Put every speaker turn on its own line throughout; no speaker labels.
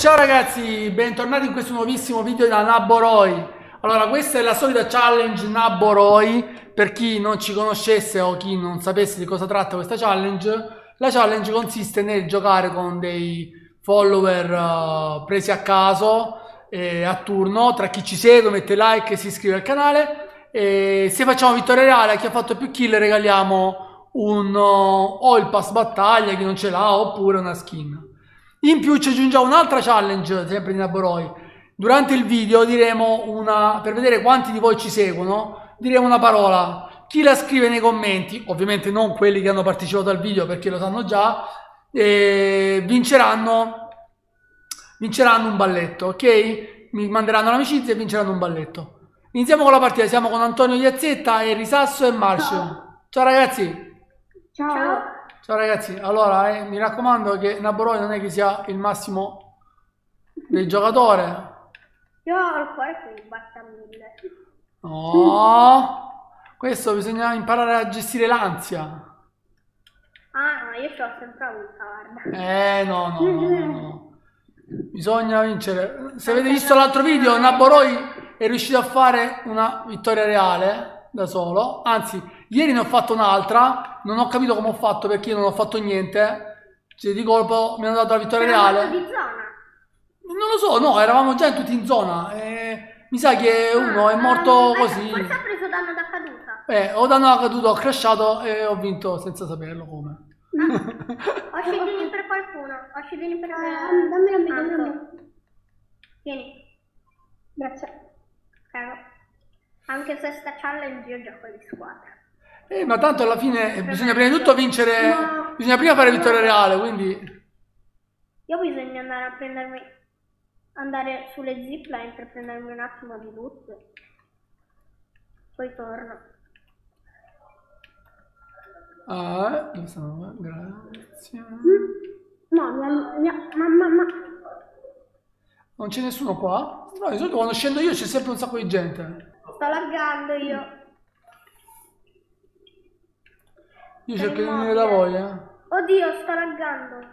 ciao ragazzi, bentornati in questo nuovissimo video da Naboroi. Allora, questa è la solita challenge Naboroi, per chi non ci conoscesse o chi non sapesse di cosa tratta questa challenge. La challenge consiste nel giocare con dei follower uh, presi a caso eh, a turno, tra chi ci segue, mette like e si iscrive al canale. E se facciamo vittoria reale a chi ha fatto più kill regaliamo un, uh, o il pass battaglia, chi non ce l'ha, oppure una skin. In più ci aggiungiamo un'altra challenge, sempre di Naboroi. Durante il video diremo una, per vedere quanti di voi ci seguono, diremo una parola. Chi la scrive nei commenti, ovviamente non quelli che hanno partecipato al video perché lo sanno già, eh, vinceranno, vinceranno un balletto, ok? Mi manderanno l'amicizia e vinceranno un balletto. Iniziamo con la partita, siamo con Antonio Iazzetta e Risasso e Marcio. Ciao, Ciao ragazzi!
Ciao! Ciao.
Ciao ragazzi, allora eh, mi raccomando che Naboroi non è che sia il massimo del giocatore.
Io ho il cuore qui, batta mille.
No, questo bisogna imparare a gestire l'ansia.
Ah no, io ce l'ho sempre avuta, guarda.
Eh no, no, no, no, no. Bisogna vincere. Se avete visto l'altro video, Naboroi è riuscito a fare una vittoria reale da solo, anzi Ieri ne ho fatto un'altra, non ho capito come ho fatto perché io non ho fatto niente. Cioè, di colpo mi hanno dato la vittoria reale.
di zona?
Non lo so, no, eravamo già tutti in zona. E mi sa che uno
ah,
è morto
ah,
così.
Forse ha preso danno da caduta.
Eh, ho danno da caduta, ho crashato e ho vinto senza saperlo come.
Ah, ho scedini per qualcuno. Ho scedini per me.
Dammi la mia, dammi la mia.
Tieni.
Grazie.
Prego. Anche se sta challenge io gioco di squadra.
Eh, ma tanto alla fine bisogna prima di tutto vincere, no. bisogna prima fare vittoria reale, quindi...
Io bisogna andare a prendermi, andare sulle zipline per prendermi un attimo di loot, poi torno.
Ah, dove sono? Grazie.
No, mia, mia, mamma, ma...
Non c'è nessuno qua? No, di solito quando scendo io c'è sempre un sacco di gente.
Sto laggando io.
Io cerco di venire da voi, eh.
Oddio, sto laggando.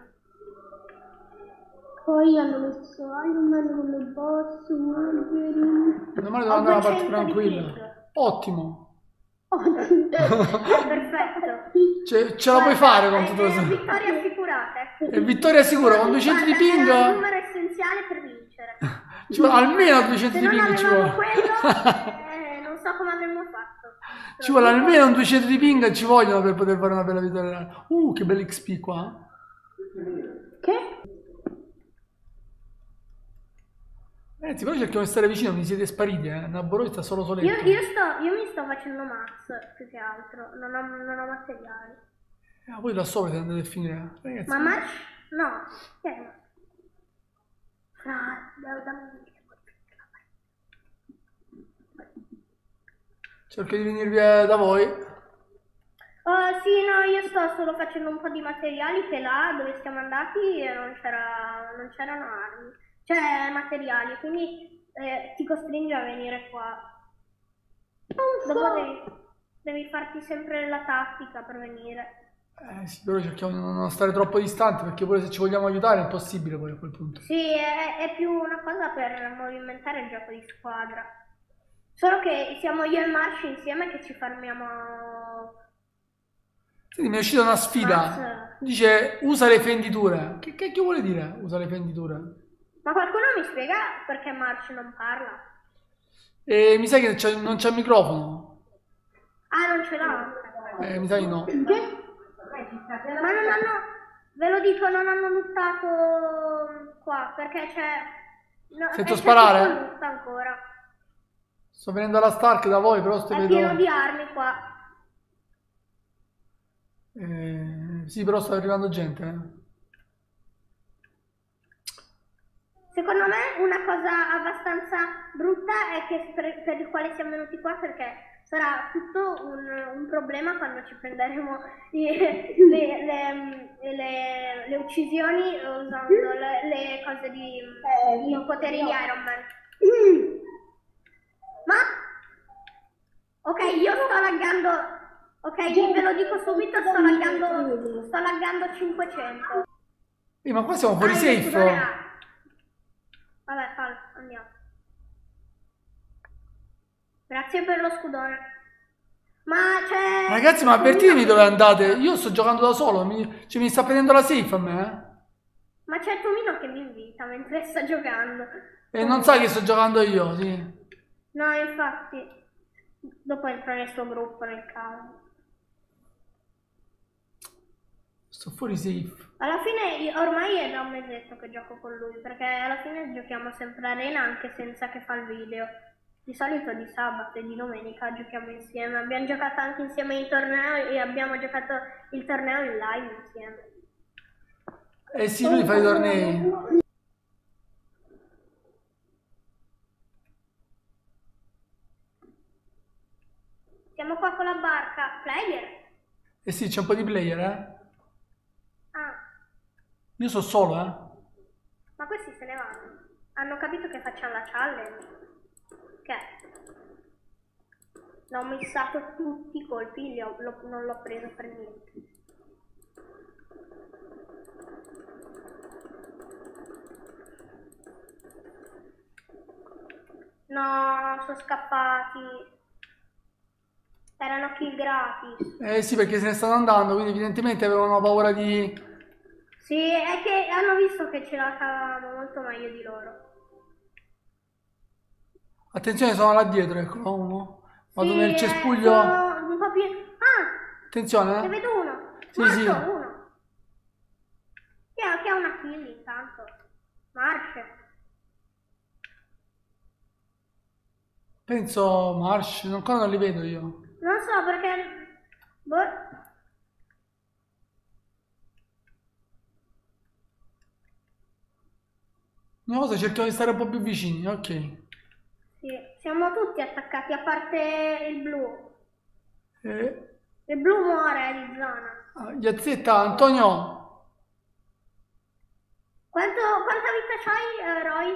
Poi hanno messo Iron Man come boss, Wolverine.
Meno male devo andare una parte tranquilla. Ottimo.
Ottimo. Perfetto.
Cioè, ce la puoi fare con tutto questo.
Vittoria assicurata.
È vittoria sicura, con 200 di ping.
È il numero essenziale per vincere.
Ci vuole almeno 200 di ping ci vuole.
quello, eh, non so come avremmo.
Ci vuole almeno un 200 di ping ci vogliono per poter fare una bella vittoria. Uh, che bel XP qua.
Che?
Ragazzi, però cerchiamo di stare vicino, mi siete spariti, eh. Naboroi sta solo soletto.
Io, io, sto, io mi sto facendo max, più che altro. Non ho, non ho materiali.
Ah, voi da solo siete andati a finire. Ragazzi,
Ma March? No. Che è? Ah, devo dammi
Cerco di venirvi da voi.
Uh, sì, no, io sto solo facendo un po' di materiali che là dove siamo andati non, c'era, non c'erano armi, cioè materiali, quindi eh, ti costringe a venire qua. Dopo devi, devi farti sempre la tattica per venire.
Eh sì, però cerchiamo di non stare troppo distanti perché pure se ci vogliamo aiutare è impossibile poi a quel punto.
Sì, è, è più una cosa per movimentare il gioco di squadra. Solo che siamo io e Marci insieme che ci fermiamo.
Senti, mi è uscita una sfida. Mars. Dice usa le fenditure. Che cacchio vuole dire usa le fenditure?
Ma qualcuno mi spiega perché Marci non parla?
E mi sa che c'è, non c'è il microfono.
Ah, non ce l'ha?
Eh, mi sa di no.
Che? Ma non hanno. Ve lo dico, non hanno lottato qua perché c'è.
No, Sento sparare?
Lutta ancora.
Sto venendo alla Stark da voi, però sto
È pieno di armi qua.
Eh, sì, però sta arrivando gente. Eh.
Secondo me una cosa abbastanza brutta è che per, per il quale siamo venuti qua perché sarà tutto un, un problema quando ci prenderemo le, le, le, le uccisioni usando le, cose di, eh, i poteri di Iron Man. Ma? Ok, io sto laggando. Ok, ve lo dico subito, sto laggando. Sto laggando 500.
Eh, ma qua siamo fuori ah, safe.
Vabbè, fallo, andiamo. Grazie per lo scudone. Ma c'è...
Ragazzi, ma avvertitemi dove andate. Io sto giocando da solo. Mi, cioè, mi sta prendendo la safe a me. eh.
Ma c'è Tomino che mi invita mentre sta giocando.
E non sa che sto giocando io, sì.
No, infatti. Dopo entra nel suo gruppo nel caso.
Sto fuori safe.
Alla fine, ormai è da un mesetto che gioco con lui, perché alla fine giochiamo sempre arena anche senza che fa il video. Di solito di sabato e di domenica giochiamo insieme. Abbiamo giocato anche insieme in torneo e abbiamo giocato il torneo in live insieme.
Eh sì, lui fa i tornei.
Siamo qua con la barca. Player?
Eh sì, c'è un po' di player, eh.
Ah,
Io sono solo, eh.
ma questi se ne vanno. Hanno capito che facciamo la challenge. Che? L'ho missato tutti i colpi, li ho- l'ho- non l'ho preso per niente. No, sono scappati. Erano kill gratis.
Eh sì, perché se ne stanno andando, quindi evidentemente avevano paura di...
Sì, è che hanno visto che ce la cavavamo molto meglio di loro.
Attenzione, sono là dietro, eccolo uno. Vado
Sì,
nel
eh,
cespuglio.
un po' più... Ah,
Attenzione,
ne
eh.
vedo uno.
Sì,
Morto,
sì.
uno. Che ha, che ha una kill intanto. Marsh.
Penso Marsh, ancora non li vedo io.
Non so perché... Boh.
Una cosa, cerchiamo di stare un po' più vicini, ok.
Sì, siamo tutti attaccati, a parte il blu.
Eh,
Il blu muore di zona.
ah, Iazzetta, Antonio,
Quanto, quanta vita c'hai, eh, Roy?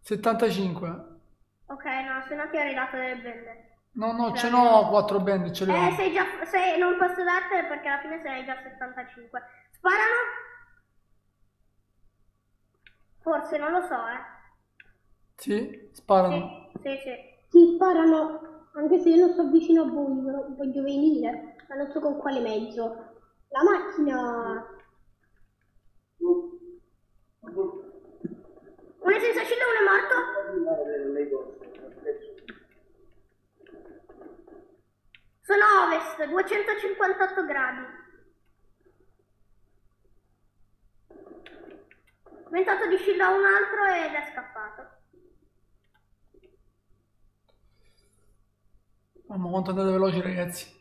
75.
Ok, no, se no ti avrei dato delle belle.
No, no, ce n'ho 4 band, ce le
Eh, sei già... Sei, non posso dartele perché alla fine sei già 75. Sparano? Forse, non lo so, eh.
Sì, sparano.
Sì, sì, sì.
Si sparano, anche se io non sto vicino a voi, voglio venire, ma non so con quale mezzo. La macchina...
Uno è senza shield, uno è morto. Sono a ovest, 258 gradi. 28 di shield a un altro ed è scappato.
Mamma quanto andate veloci ragazzi.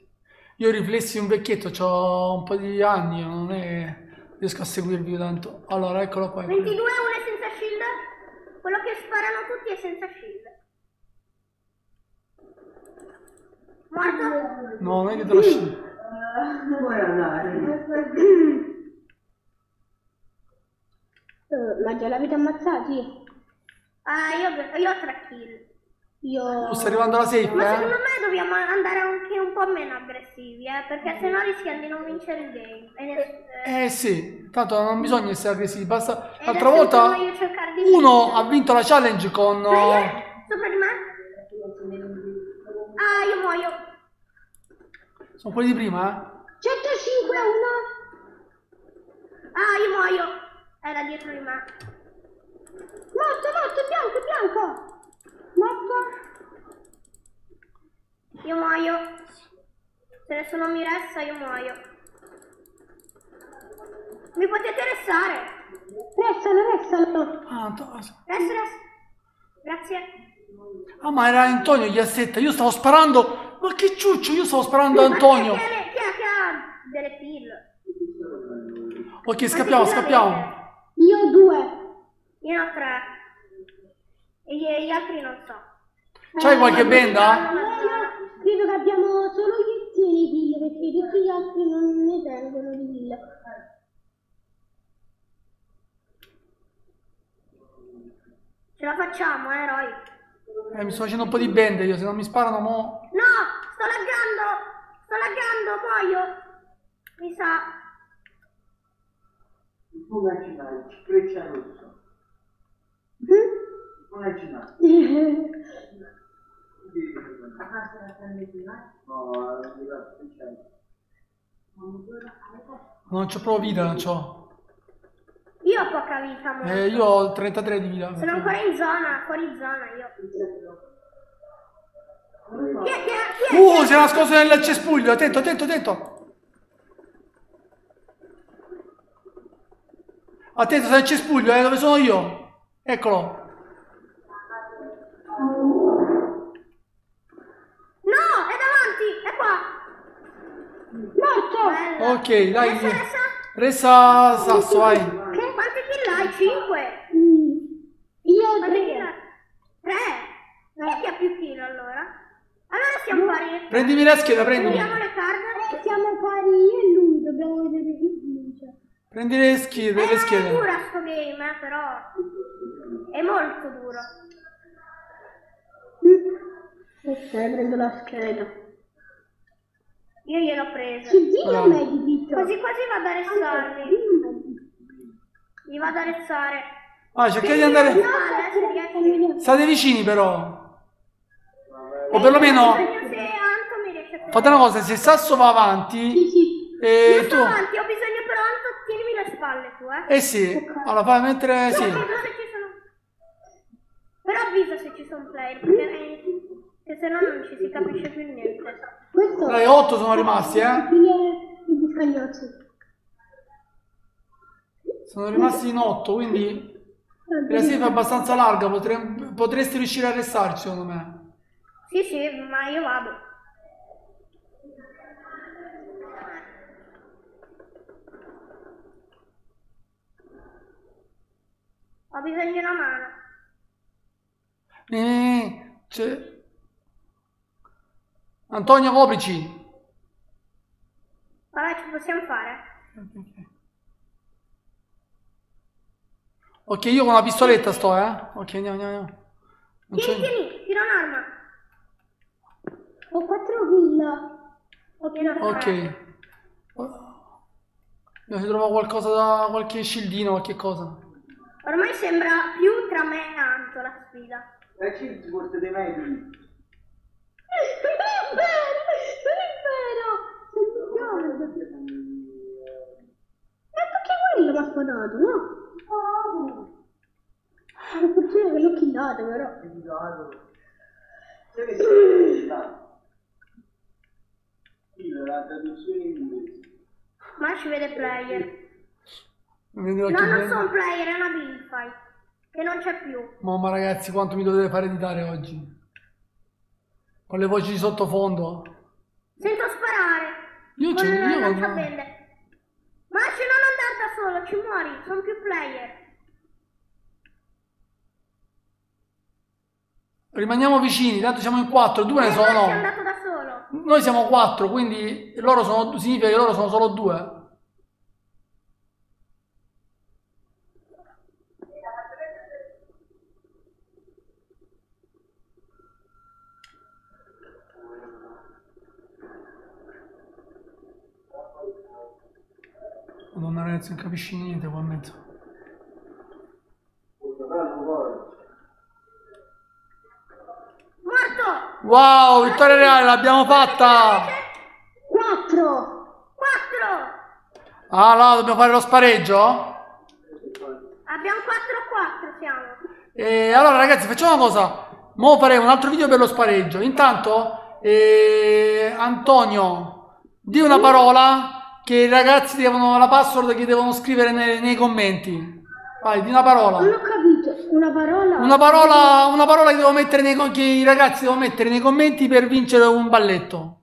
Io riflessi un vecchietto, ho un po' di anni, non è... riesco a seguirvi tanto. Allora, eccolo qua. eccolo.
22, uno è senza shield. Quello che sparano tutti è senza shield.
No, non è che te lo sci-
Vuoi andare?
Eh, ma già l'avete ammazzati?
Ah, io, io ho 3 kill.
Io...
Oh, sta arrivando la safe,
Ma secondo
eh?
me dobbiamo andare anche un po' meno aggressivi, eh, perché sennò rischiamo di non vincere il game. E ness- eh,
Eh sì, tanto non bisogna essere aggressivi, basta... L'altra volta
io
uno ha vinto la challenge con...
Player? Sopra di me? Ah, io muoio.
Sono quelli di prima, eh?
105 a 1!
Ah, io muoio. Era dietro di me.
Morto, morto, bianco, bianco! Morto!
Io muoio. Se nessuno mi resta, io muoio. Mi potete restare?
Restalo, restalo!
Ah,
Resto, resto. Grazie.
Ah, ma era Antonio Iassetta, io stavo sparando... Ma che ciuccio, io stavo sparando a Antonio!
Delle pill?
Ok, scappiamo, scappiamo.
Io ho due!
Io ho tre. E gli, gli altri non so.
C'hai qualche benda?
Io credo che abbiamo solo e te di kill, perché tutti gli altri non ne tengono di kill.
Ce la facciamo, eh, Roy.
Eh, mi sto facendo un po' di bende io, se non mi sparano mo...
No, sto laggando. Sto laggando, muoio. Mi sa.
Tu la ci vai, freccia rossa. Non è cinato. No,
Non c'ho proprio vita, non c'ho.
Io ho poca vita, mo.
Eh, io ho 33 di vita.
Sono ancora in zona, fuori zona io. Chi è, chi è, chi è?
Uh, si è nascosto nel cespuglio, attento, attento, attento. Attento, sei nel cespuglio, eh, dove sono io? Eccolo.
No, è davanti, è qua.
Morto!
Ok, dai.
Ressa, ressa.
Resta sasso, vai.
Che? Quante kill hai? 5.
Mm. Io
Quante kill
tre.
hai? 3. E chi ha più kill allora? Allora siamo pari.
Prendimi la scheda, prendimi.
Prendiamo le carte.
Siamo pari io e lui, dobbiamo vedere chi vince.
Prendi le schede,
Eh,
le
è
schede.
dura sto game, eh, però. È molto duro.
Ok, prendo la scheda.
Io gliel'ho presa.
Ci dica
Bravo.
a me di vita.
Quasi quasi vado a rezzarli. Li vado a rezzare.
Ah, cercate di andare...
No.
State vicini però. O perlomeno...
Ho bisogno se Anto mi riesce a
Fate una cosa, se Sasso va
Sì,
avanti...
sì.
Io
E tu...
sto avanti, ho bisogno però Anto, tienimi le spalle tu, eh.
Eh sì, allora fai mentre... Sì.
Avviso se ci sono... Però avvisa se ci sono player, perché che se no non ci si capisce più niente.
Questo
Dai, 8 sono rimasti, eh.
I biscagnozzi.
Sono rimasti in 8, quindi... La safe è abbastanza larga, potre- potresti riuscire a restarci secondo me.
Sì, sì, ma io vado. Ho bisogno di una mano.
Eh, c'è... Antonio, coprici.
Vabbè, ci possiamo fare.
Ok, io con la pistoletta sto, eh. Ok, andiamo, andiamo, andiamo. Non
Tieni, tieni, tiro un'arma.
Ho quattro kill.
Tiro
Ok.
tre.
Io si trova qualcosa da... qualche scildino, qualche cosa.
Ormai sembra più tra me e Anto la sfida.
E ci forse dei medi.
Non è vero! Non è vero! Sei un miliardo. Ma perché quello mi ha spadato, no? Per fortuna che l'ho killato, però.
Sai che si Sì, la traduzione in inglese.
Ma ci vede player. No, non sono player, è una build fight. Che non c'è più.
Mamma ragazzi, quanto mi dovete fare editare oggi? Con le voci di sottofondo.
Sento sparare.
Io c'ho- io.
Ma se non andare da solo, ci muori. Sono più player.
Rimaniamo vicini, tanto siamo in quattro, due ne sono.
andato da solo.
Noi siamo quattro, quindi loro sono, significa che loro sono solo due. Madonna ragazzi, non capisci niente qua in mezzo.
Morto.
Wow, vittoria reale, l'abbiamo fatta!
Quattro!
Quattro.
Ah, là, dobbiamo fare lo spareggio?
Abbiamo 4-4 siamo.
E allora ragazzi facciamo una cosa, mo faremo un altro video per lo spareggio. Intanto eh, Antonio, di una parola che i ragazzi devono, la password che devono scrivere nei, nei commenti. Vai, di una parola.
Non ho capito. Una parola?
Una parola, una parola che, devo mettere nei, che i ragazzi devono mettere nei commenti per vincere un balletto.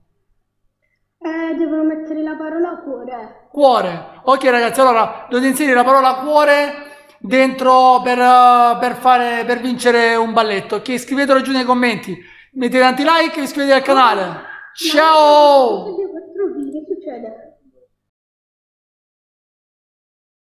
Eh, devono mettere la parola cuore.
Cuore. Ok ragazzi, allora dovete inserire la parola cuore dentro per, eh, per fare, per vincere un balletto. Ok, scrivetelo giù nei commenti. Mettete tanti like e iscrivetevi al canale. Ciao!